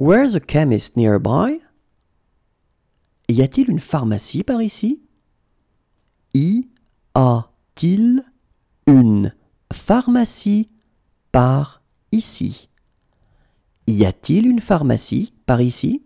Where's a chemist nearby? Y a-t-il une pharmacie par ici? Y a-t-il une pharmacie par ici? Y a-t-il une pharmacie par ici?